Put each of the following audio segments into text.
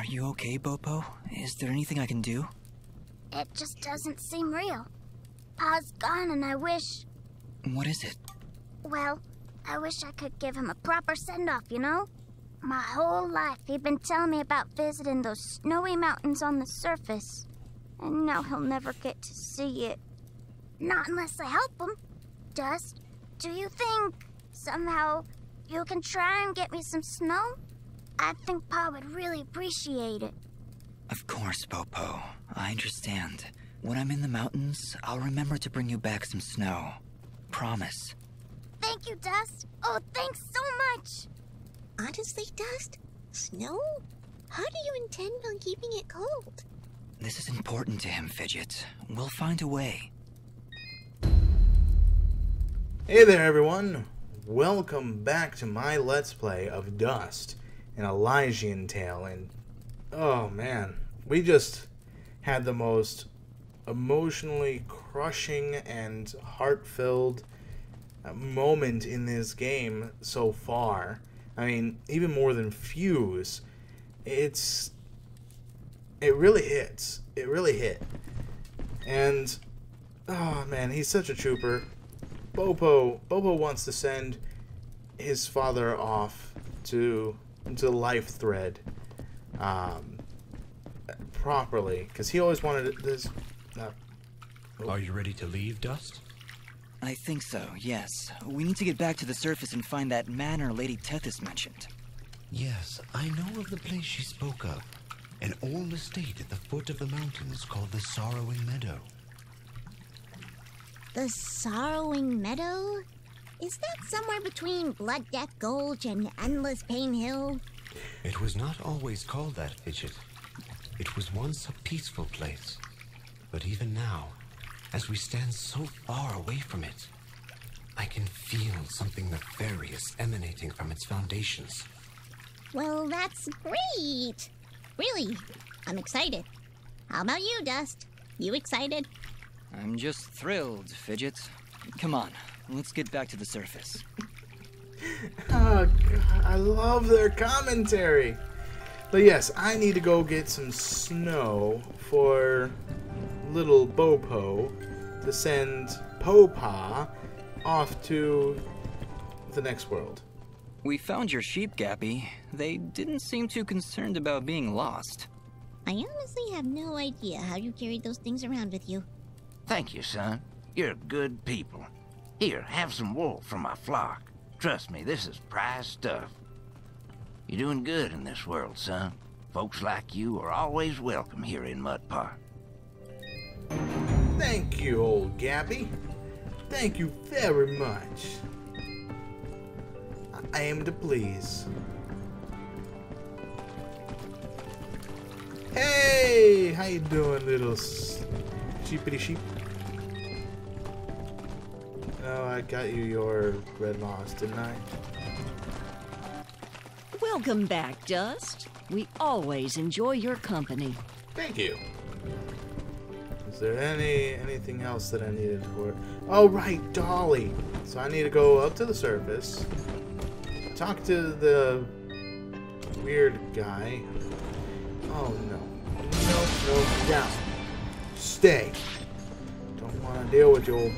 Are you okay, Bopo? Is there anything I can do? It just doesn't seem real. Pa's gone and I wish... What is it? Well, I wish I could give him a proper send-off, you know? My whole life he'd been telling me about visiting those snowy mountains on the surface. And now he'll never get to see it. Not unless I help him. Dust, do you think somehow you can try and get me some snow? I think Pa would really appreciate it. Of course, Bopo. I understand. When I'm in the mountains, I'll remember to bring you back some snow. Promise. Thank you, Dust. Oh, thanks so much. Honestly, Dust? Snow? How do you intend on keeping it cold? This is important to him, Fidget. We'll find a way. Hey there, everyone! Welcome back to my Let's Play of Dust, an Elysian Tail, and oh man, we just had the most emotionally crushing and heart-filled uh, moment in this game so far. I mean, even more than Fuse. It's it really hits. It really hit. And oh man, he's such a trooper. Bopo Bopo wants to send his father off to to life thread um, properly because he always wanted this. Uh, Are you ready to leave, Dust? I think so, yes. We need to get back to the surface and find that manor Lady Tethys mentioned. Yes, I know of the place she spoke of. An old estate at the foot of the mountains called the Sorrowing Meadow. The Sorrowing Meadow? Is that somewhere between Blood Death Gulch and Endless Pain Hill? It was not always called that, Fidget. It was once a peaceful place. But even now, as we stand so far away from it, I can feel something nefarious emanating from its foundations. Well, that's great. Really, I'm excited. How about you, Dust? You excited? I'm just thrilled, Fidget. Come on, let's get back to the surface. oh, God, I love their commentary. But yes, I need to go get some snow for little Bopo to send Popa off to the next world. We found your sheep, Gappy. They didn't seem too concerned about being lost. I honestly have no idea how you carried those things around with you. Thank you, son. You're good people. Here, have some wool from my flock. Trust me, this is prize stuff. You're doing good in this world, son. Folks like you are always welcome here in Mud Park. Thank you, old Gappy. Thank you very much. I aim to please. Hey, how you doing, little sheepity sheep? Oh, I got you your red moss, didn't I? Welcome back, Dust. We always enjoy your company. Thank you. Is there any anything else that I needed for? Oh right, Dolly. So I need to go up to the surface, talk to the weird guy. Oh no, no, no, down. Stay. Don't want to deal with your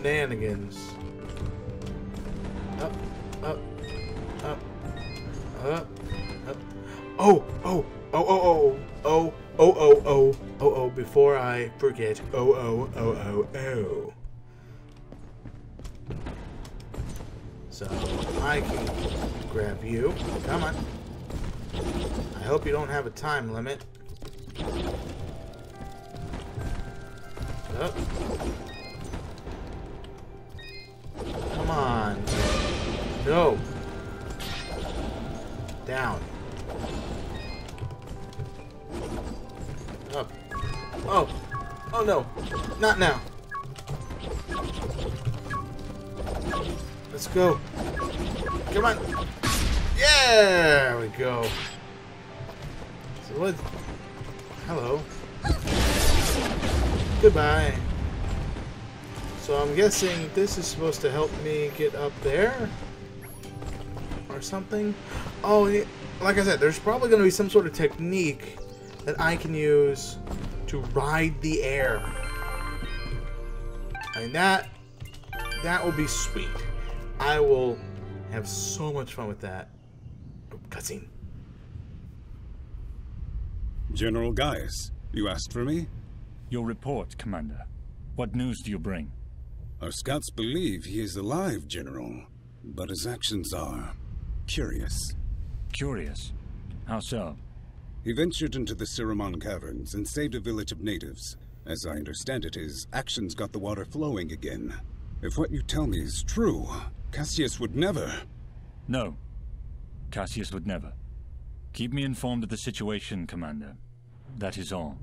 shenanigans. Up, up, up, up, up. Oh, oh, oh, oh, oh, oh, oh, oh, oh, oh, oh, before I forget. Oh, oh, oh, oh, oh. So, I can grab you. Come on. I hope you don't have a time limit. Up. Come on. No. Down. Up. Oh. Oh no. Not now. Let's go. Come on. Yeah, there we go. So what? Hello. Goodbye. So I'm guessing this is supposed to help me get up there? Or or something. Oh, like I said, there's probably going to be some sort of technique that I can use to ride the air. And that, that will be sweet. I will have so much fun with that. Cutscene. General Gaius, you asked for me? Your report, Commander. What news do you bring? Our scouts believe he is alive, General, but his actions are curious. Curious. How so? He ventured into the Siramon caverns and saved a village of natives. As I understand it, his actions got the water flowing again. If what you tell me is true, Cassius would never. No. Cassius would never. Keep me informed of the situation, Commander. That is all.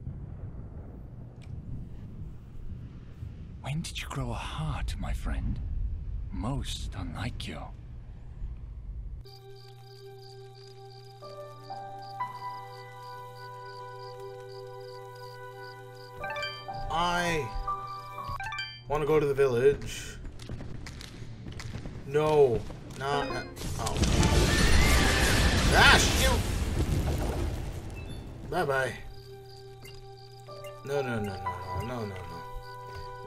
When did you grow a heart, my friend? Most unlike you. I want to go to the village. No, not. oh. Ah, shoot! Bye bye. No, no, no, no, no, no, no,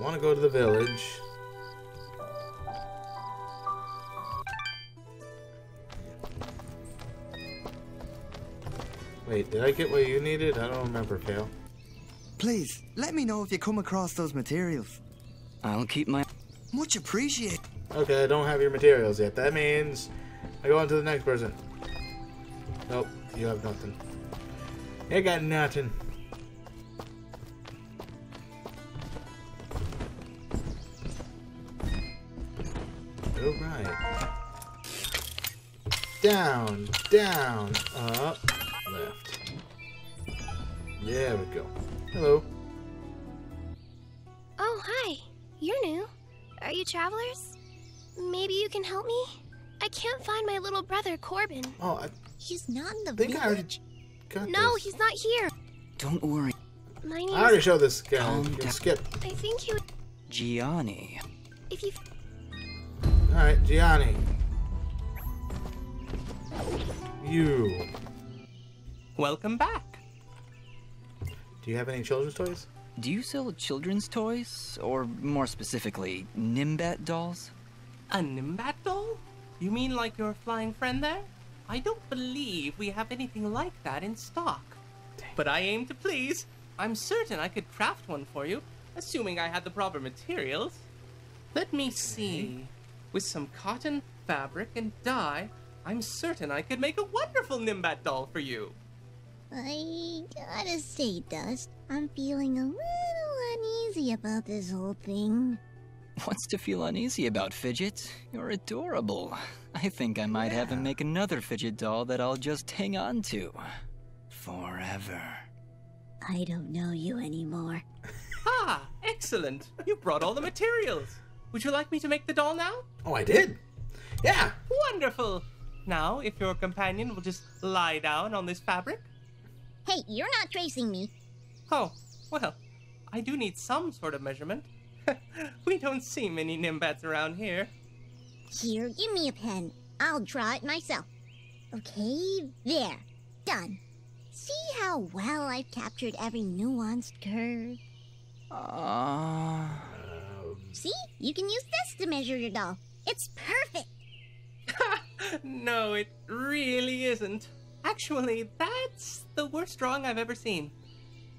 want to go to the village. Wait, did I get what you needed? I don't remember, Fail. Please, let me know if you come across those materials. I'll keep my. Much appreciated. Okay, I don't have your materials yet. That means I go on to the next person. Nope, you have nothing. I got nothing. Down, down, up, left. There we go. Hello. Oh, hi. You're new. Are you travelers? Maybe you can help me? I can't find my little brother, Corbin. Oh, I He's not in the think I already village. got No, this. he's not here. Don't worry, My name I already is... showed this guy. Calm down. skip. I think you... Gianni. If you... Alright, Gianni. You. Welcome back. Do you have any children's toys? Do you sell children's toys? Or more specifically, Nimbat dolls? A Nimbat doll? You mean like your flying friend there? I don't believe we have anything like that in stock. But I aim to please. I'm certain I could craft one for you, assuming I had the proper materials. Let me see. With some cotton, fabric, and dye, I'm certain I could make a wonderful Nimbat doll for you. I gotta say, Dust, I'm feeling a little uneasy about this whole thing. What's to feel uneasy about, Fidget? You're adorable. I think I might have him make another fidget doll that I'll just hang on to. Forever. I don't know you anymore. Ah, excellent. You brought all the materials. Would you like me to make the doll now? Oh, I did. Yeah. Wonderful. Now, if your companion will just lie down on this fabric. Hey, you're not tracing me. Oh, well, I do need some sort of measurement. we don't see many Nimbats around here. Here, give me a pen. I'll draw it myself. Okay, there. Done. See how well I've captured every nuanced curve? Ah. See? You can use this to measure your doll. It's perfect. No, it really isn't. Actually, that's the worst drawing I've ever seen.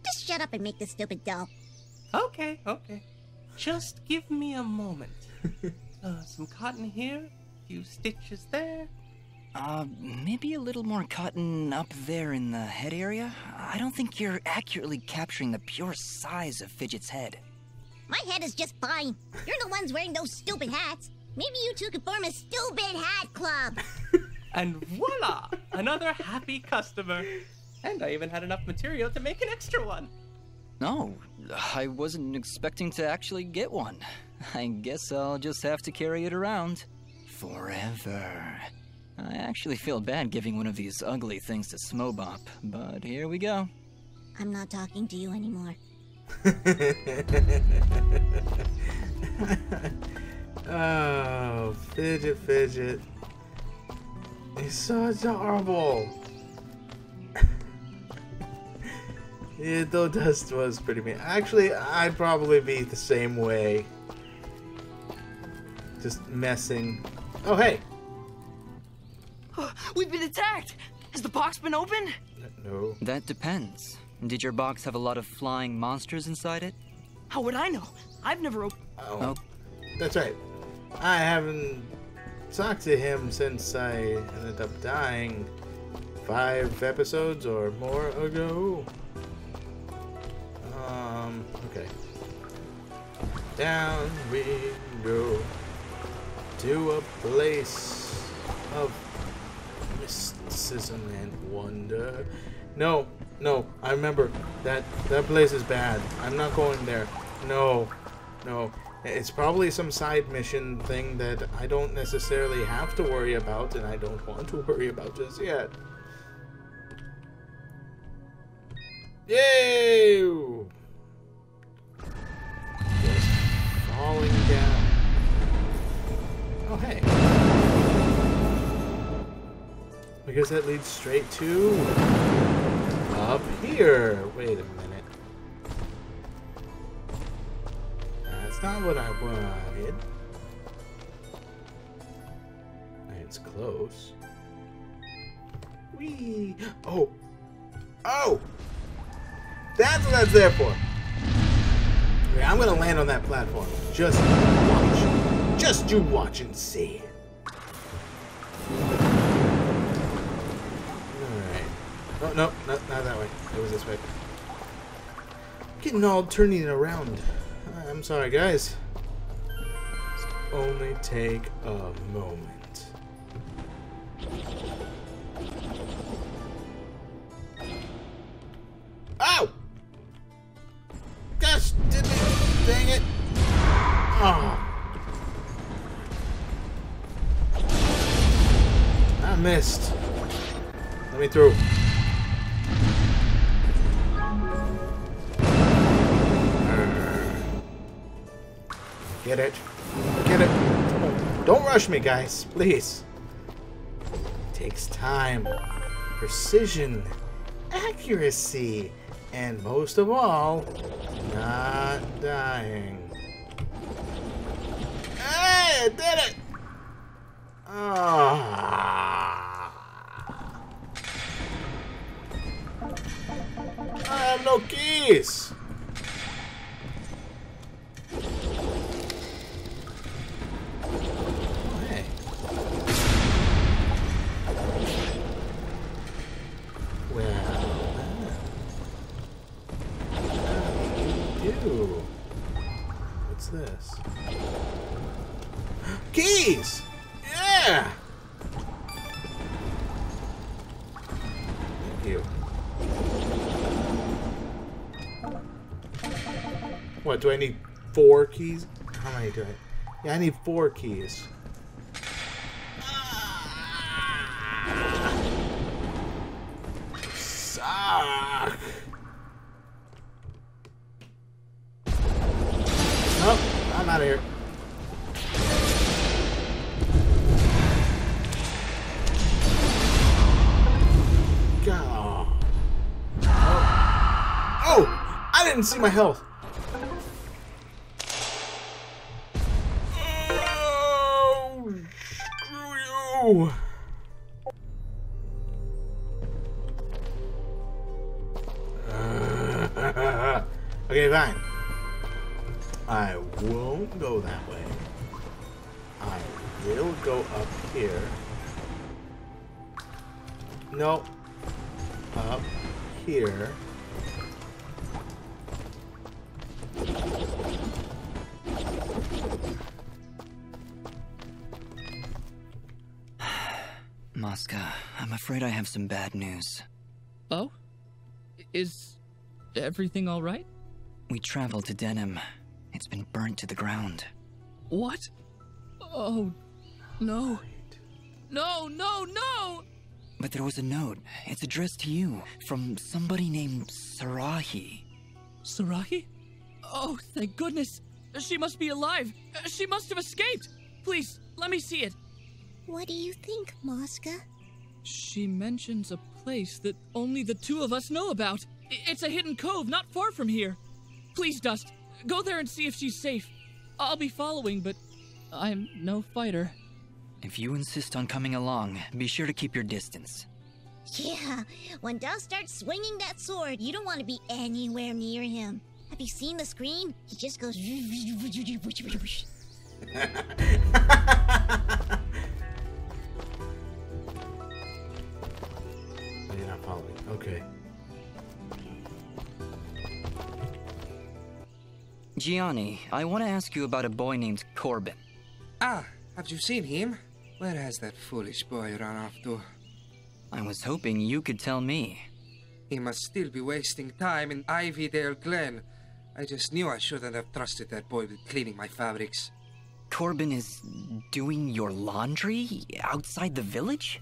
Just shut up and make the stupid doll. Okay, okay. Just give me a moment. uh, some cotton here, a few stitches there. Uh, maybe a little more cotton up there in the head area? I don't think you're accurately capturing the pure size of Fidget's head. My head is just fine. You're the ones wearing those stupid hats. Maybe you two could form a stupid hat club. And voila! another happy customer. And I even had enough material to make an extra one. No, I wasn't expecting to actually get one. I guess I'll just have to carry it around. Forever. I actually feel bad giving one of these ugly things to Smobop, but here we go. I'm not talking to you anymore. oh, fidget, fidget. He's so adorable. yeah, though Dust was pretty mean. Actually, I'd probably be the same way. Just messing. Oh, hey. Oh, we've been attacked! Has the box been opened? No. That depends. Did your box have a lot of flying monsters inside it? How would I know? I've never opened. Oh. oh. That's right. I haven't talked to him since I ended up dying five episodes or more ago. Um, okay. Down we go to a place of mysticism and wonder. No, no, I remember that that place is bad. I'm not going there. No, no. It's probably some side mission thing that I don't necessarily have to worry about and I don't want to worry about just yet. Yay! Just falling down. Oh, hey. Because that leads straight to up here. Wait a minute. That's not what I wanted. It's close. Wee. Oh. Oh. That's what that's there for. Okay, I'm gonna land on that platform. Just watch. Just you watch and see. Alright. Oh, no, not, not that way. It was this way. Getting all turning around. I'm sorry, guys. Only take a moment. Get it. Get it. Don't, rush me, guys. Please. It takes time, precision, accuracy, and most of all, not dying. Hey, I did it! Ah. I have no keys. Do I need four keys? How many do I... Yeah, I need four keys. Suck! Nope, I'm out of here. Oh. oh! I didn't see my health. You! Uh, okay, fine. I won't go that way. I will go up here. No. Up here. Mosca, I'm afraid I have some bad news. Oh? Is everything all right? We traveled to Denim. It's been burnt to the ground. What? Oh, no. No, no, no! But there was a note. It's addressed to you from somebody named Sarahi. Sarahi? Oh, thank goodness. She must be alive. She must have escaped. Please, let me see it. What do you think, Mosca? She mentions a place that only the two of us know about. It's a hidden cove not far from here. Please, Dust, go there and see if she's safe. I'll be following, but I'm no fighter. If you insist on coming along, be sure to keep your distance. Yeah, when Dust starts swinging that sword, you don't want to be anywhere near him. Have you seen the screen? He just goes. Okay. Gianni, I want to ask you about a boy named Corbin. Ah, have you seen him? Where has that foolish boy run off to? I was hoping you could tell me. He must still be wasting time in Ivydale Glen. I just knew I shouldn't have trusted that boy with cleaning my fabrics. Corbin is doing your laundry outside the village?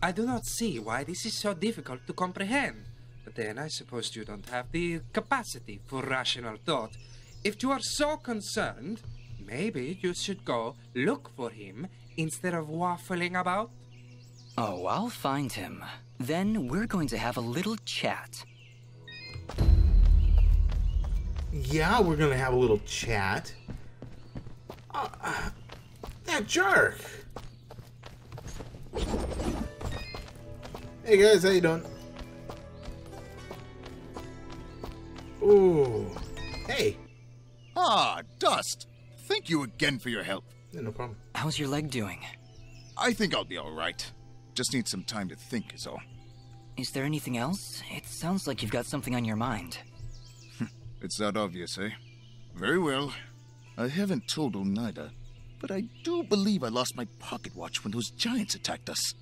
I do not see why this is so difficult to comprehend. But then I suppose you don't have the capacity for rational thought. If you are so concerned, maybe you should go look for him instead of waffling about. Oh, I'll find him. Then we're going to have a little chat. Yeah, we're gonna have a little chat. Uh, that jerk. Hey guys, how you doing? Ooh. Hey. Ah, Dust. Thank you again for your help. Yeah, no problem. How's your leg doing? I think I'll be alright. Just need some time to think, is all. Is there anything else? It sounds like you've got something on your mind. It's that obvious, eh? Very well. I haven't told Oneida, but I do believe I lost my pocket watch when those giants attacked us.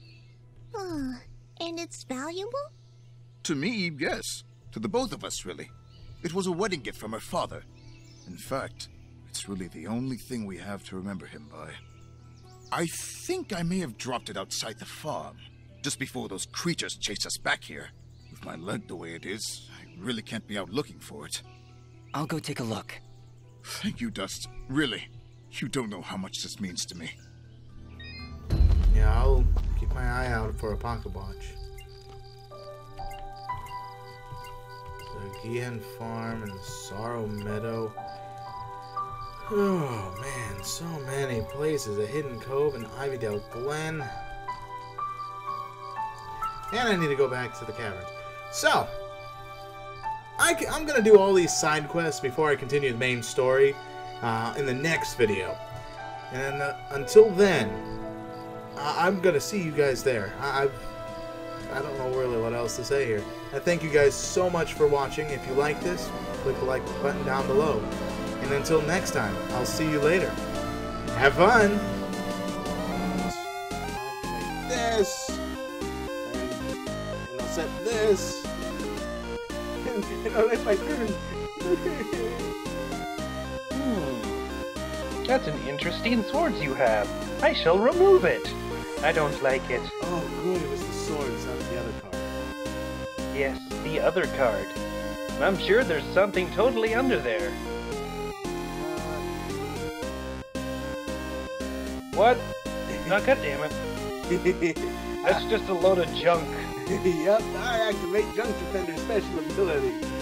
And it's valuable? To me, yes. To the both of us, really. It was a wedding gift from her father. In fact, it's really the only thing we have to remember him by. I think I may have dropped it outside the farm, just before those creatures chased us back here. With my leg the way it is, I really can't be out looking for it. I'll go take a look. Thank you, Dust. Really. You don't know how much this means to me. Yeah, I'll keep my eye out for a pocket watch. The Gian Farm and the Sorrow Meadow. Oh man, so many places. A hidden cove and Ivydale Glen. And I need to go back to the cavern. So, I am going to do all these side quests before I continue the main story uh, in the next video. And uh, until then, I- I'm going to see you guys there. I- I don't know really what else to say here. I thank you guys so much for watching. If you like this, click the like button down below. And until next time, I'll see you later. Have fun! This. And, I'll set this. And I'll let my turn. Hmm. That's an interesting sword you have. I shall remove it. I don't like it. Oh, good. It was the swords, not the other card. Yes, the other card. I'm sure there's something totally under there. What? Oh, God damn it. That's just a load of junk. yep, I activate Junk Defender special ability.